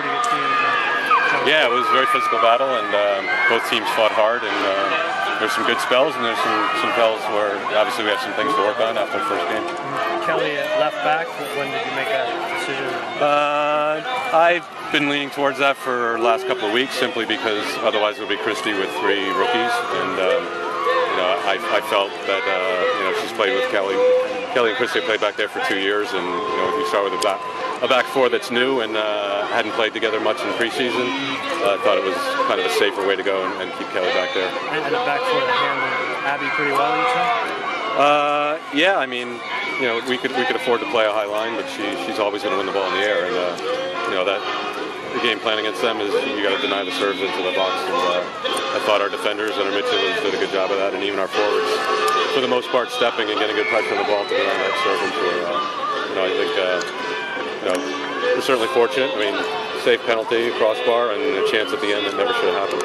pretty good team. Uh, yeah, it was a very physical battle, and um, both teams fought hard. And uh, there's some good spells, and there's some some spells where obviously we have some things to work on after the first game. Kelley at left back. When did you make that decision? Uh, I've been leaning towards that for the last couple of weeks, simply because otherwise it would be Christie with three rookies, and um, you know I, I felt that uh, you know she's played with Kelley. Kelley and Christie played back there for two years, and you know you start with a back a back four that's new and uh, hadn't played together much in preseason. Uh, I thought it was kind of a safer way to go and, and keep Kelley back there. And a back four that handled Abby pretty well, you think? Uh, yeah, I mean, you know, we could we could afford to play a high line, but she she's always going to win the ball in the air, and uh, you know that the game plan against them is you got to deny the serves into the box. And uh, I thought our defenders and our midfielders did a good job of that, and even our forwards, for the most part, stepping and getting good pressure on the ball to deny that serve into. Uh, you know, I think uh, you know we're certainly fortunate. I mean, safe penalty, crossbar, and a chance at the end that never should have happened.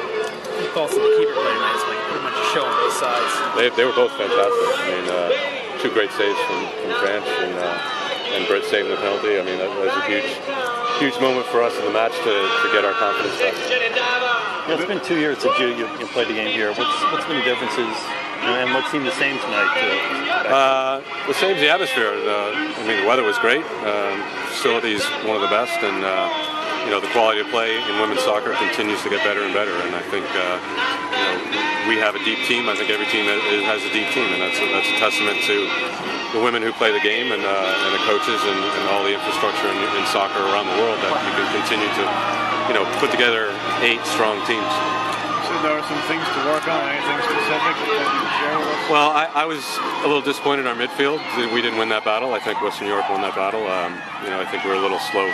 Also, the keeper played nice, like pretty much a show on both sides. They, they were both fantastic. I mean, uh, two great saves from, from Franch and uh, and Britt saving the penalty. I mean, that was a huge huge moment for us in the match to, to get our confidence back. Yeah, it's been two years since you, you, you played the game here. What's what's been the differences, and what seemed the same tonight? Uh, the same's the atmosphere. The, I mean, the weather was great. Um, facility's one of the best, and uh, you know the quality of play in women's soccer continues to get better and better. And I think uh, you know we have a deep team. I think every team has a deep team, and that's a, that's a testament to the women who play the game and, uh, and the coaches and, and, all the infrastructure in, in, soccer around the world that you can continue to, you know, put together eight strong teams. There are some things to work on. Anything specific that you share with? Well, I, I, was a little disappointed in our midfield. We didn't win that battle. I think Western New York won that battle. Um, you know, I think we were a little slow,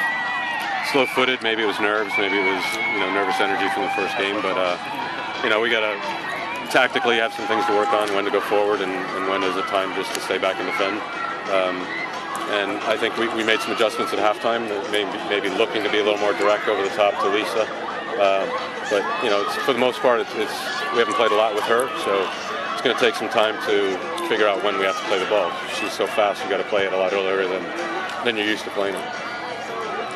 slow-footed. Maybe it was nerves. Maybe it was you know nervous energy from the first game. But uh, you know, we got to tactically have some things to work on, when to go forward and, and when is it time just to stay back and defend. Um, and I think we, we, made some adjustments at halftime, maybe, maybe looking to be a little more direct over the top to Lisa. Uh, but you know, for the most part, it's, it's, we haven't played a lot with her, so it's going to take some time to figure out when we have to play the ball. She's so fast, you got to play it a lot earlier than than you're used to playing it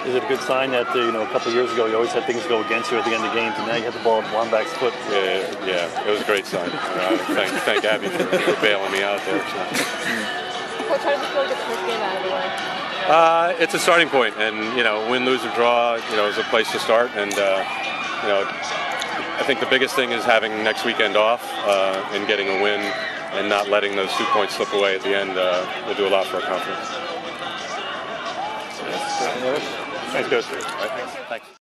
is it a good sign that uh, you know a couple of years ago you always had things go against you at the end of the games, and now you have the ball one back's foot? Yeah, yeah, it was a great sign. uh, thank, thank Abby for, for, bailing me out there. So. Coach, how does it feel to get the first game out of the way? Uh, it's a starting point, and you know, win, lose, or draw, you know, is a place to start. And uh, you know, I think the biggest thing is having next weekend off uh, and getting a win, and not letting those two points slip away at the end uh, will do a lot for our confidence. Thanks, Coach. Right, thanks. thanks.